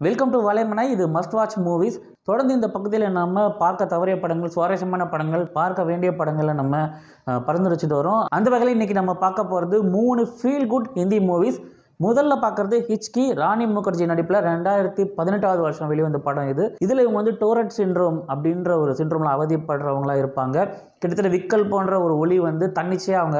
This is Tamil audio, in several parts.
வெல்கம் டு வலைமனை இது மஸ்ட் வாட்ச் மூவிஸ் தொடர்ந்து இந்த பக்கத்தில் நம்ம பார்க்க தவறிய படங்கள் சுவாரஸ்யமான படங்கள் பார்க்க வேண்டிய படங்களை நம்ம பரிந்துரைச்சிட்டு வரோம். அந்த வகையில் இன்றைக்கி நம்ம பார்க்க போகிறது மூணு ஃபீல் குட் ஹிந்தி மூவிஸ் முதல்ல பார்க்குறது ஹிச்கி ராணி முகர்ஜி நடிப்பில் ரெண்டாயிரத்தி பதினெட்டாவது வருஷம் வெளிவந்த படம் இது. இதில் இவங்க வந்து டோரட் சிண்ட்ரோம் அப்படின்ற ஒரு சிண்ட்ரோமில் அவதிப்படுறவங்களா இருப்பாங்க. கிட்டத்தட்ட விக்கல் போன்ற ஒரு ஒளி வந்து தன்னிச்சையாக அவங்க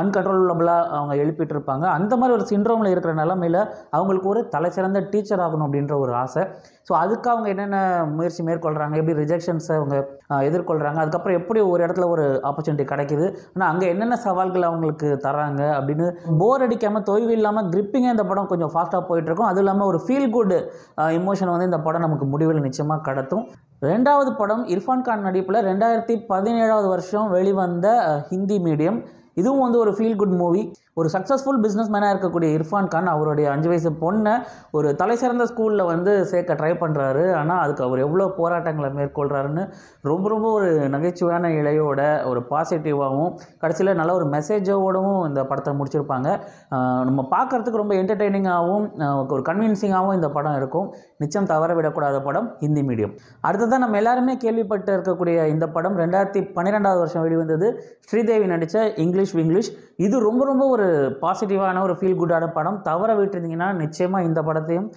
அன்கண்ட்ரோலபிளாக அவங்க எழுப்பிட்டு இருப்பாங்க. அந்த மாதிரி ஒரு சிண்ட்ரோமில் இருக்கிற நிலமையில அவங்களுக்கு ஒரு தலைசிறந்த டீச்சர் ஆகணும் அப்படின்ற ஒரு ஆசை. ஸோ அதுக்கு அவங்க என்னென்ன முயற்சி மேற்கொள்கிறாங்க எப்படி ரிஜெக்ஷன்ஸை அவங்க எதிர்கொள்கிறாங்க அதுக்கப்புறம் எப்படி ஒரு இடத்துல ஒரு ஆப்பர்ச்சுனிட்டி கிடைக்குது? ஆனால் அங்கே என்னென்ன சவால்கள் அவங்களுக்கு தராங்க அப்படின்னு போர் அடிக்காமல் தொய்வு இல்லாமல் கிரிப்பிங்காக இந்த படம் கொஞ்சம் ஃபாஸ்ட்டாக போயிட்டுருக்கும். அதுவும் இல்லாமல் ஒரு ஃபீல் குட் இமோஷன் வந்து இந்த படம் நமக்கு முடிவில் நிச்சயமாக கடத்தும். ரெண்டாவது படம் இர்ஃபான் கான் நடிப்பில் ரெண்டாயிரத்தி பதினேழாவது வருஷம் வெளிவந்த ஹிந்தி மீடியம் இதுவும் வந்து ஒரு ஃபீல் குட் மூவி ஒரு சக்ஸஸ்ஃபுல் பிஸ்னஸ் மேனாக இருக்கக்கூடிய இர்ஃபான் கான் அவருடைய அஞ்சு வயசு பொண்ணை ஒரு தலை சிறந்த ஸ்கூலில் வந்து சேர்க்க ட்ரை பண்ணுறாரு ஆனால் அதுக்கு அவர் எவ்வளோ போராட்டங்களை மேற்கொள்கிறாருன்னு ரொம்ப ரொம்ப ஒரு நகைச்சுவையான இலையோட ஒரு பாசிட்டிவாகவும் கடைசியில் நல்ல ஒரு மெசேஜோடவும் இந்த படத்தை முடிச்சிருப்பாங்க. நம்ம பார்க்குறதுக்கு ரொம்ப என்டர்டெய்னிங்காகவும் ஒரு கன்வின்சிங்காகவும் இந்த படம் இருக்கும். நிச்சயம் தவற விடக்கூடாத படம் ஹிந்தி மீடியம் அடுத்ததான் நம்ம எல்லாருமே கேள்விப்பட்டு இருக்கக்கூடிய இந்த படம் ரெண்டாயிரத்தி பன்னிரெண்டாவது வருஷம் வெளிவந்தது. ஸ்ரீதேவி நடித்த இங்கிலீஷ் இங்கிலீஷ் விங்கிலீஷ் இது ரொம்ப ரொம்ப ஒரு பாசிட்டிவான ஒரு ஃபீல் குட்டான படம். தவற விட்டுருந்தீங்கன்னா நிச்சயமாக இந்த படத்தையும்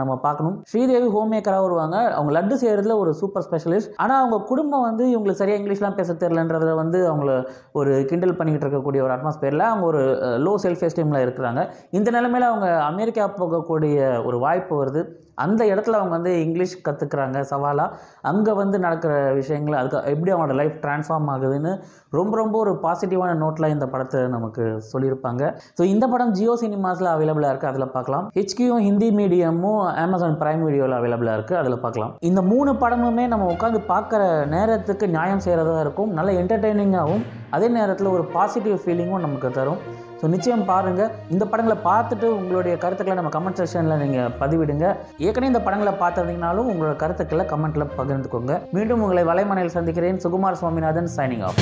நம்ம பார்க்கணும். ஸ்ரீதேவி ஹோம் மேக்கராக வருவாங்க. அவங்க லட்டு செய்கிறதுல ஒரு சூப்பர் ஸ்பெஷலிஸ்ட் ஆனால் அவங்க குடும்பம் வந்து இவங்களுக்கு சரியாக இங்கிலீஷ்லாம் பேச தெரிலன்றத வந்து அவங்கள ஒரு கிண்டல் பண்ணிக்கிட்டு இருக்கக்கூடிய ஒரு அட்மாஸ்பியரில் அவங்க ஒரு லோ செல்ஃப் எஸ்டீமில் இருக்கிறாங்க. இந்த நிலமையில் அவங்க அமெரிக்கா போகக்கூடிய ஒரு வாய்ப்பு வருது. அந்த இடத்துல அவங்க வந்து இங்கிலீஷ் கற்றுக்குறாங்க சவாலாக அங்கே வந்து நடக்கிற விஷயங்கள் அதுக்கு எப்படி அவங்களோட லைஃப் ட்ரான்ஸ்ஃபார்ம் ஆகுதுன்னு ரொம்ப ரொம்ப ஒரு பாசிட்டிவான நோட்டில் இந்த படத்தை நமக்கு சொல்லியிருப்பாங்க. ஸோ இந்த படம் ஜியோ சினிமாஸில் அவைலபிளாக இருக்குது அதில் பார்க்கலாம். ஹெச்கியும் ஹிந்தி மீடியமும் அமேசான் ப்ரைம் வீடியோவில் அவைலபிளாக இருக்குது அதில் பார்க்கலாம். இந்த மூணு படமுமே நம்ம உட்காந்து பார்க்குற நேரத்துக்கு நியாயம் செய்கிறதா இருக்கும் நல்ல என்டர்டெய்னிங்காகவும் அதே நேரத்தில் ஒரு பாசிட்டிவ் ஃபீலிங்கும் நமக்கு தரும். ஸோ நிச்சயம் பாருங்கள் இந்த படங்களை பார்த்துட்டு உங்களுடைய கருத்துக்களை நம்ம கமெண்ட் செக்ஷனில் நீங்கள் பதிவிடுங்க. ஏற்கனவே இந்த படங்களை பார்த்துருந்தீங்கனாலும் உங்களோட கருத்துக்களை கமெண்ட்டில் பகிர்ந்துக்கோங்க. மீண்டும் உங்களை வலைமனையில் சந்திக்கிறேன் சுகுமார் சுவாமிநாதன் சைனிங் ஆஃப்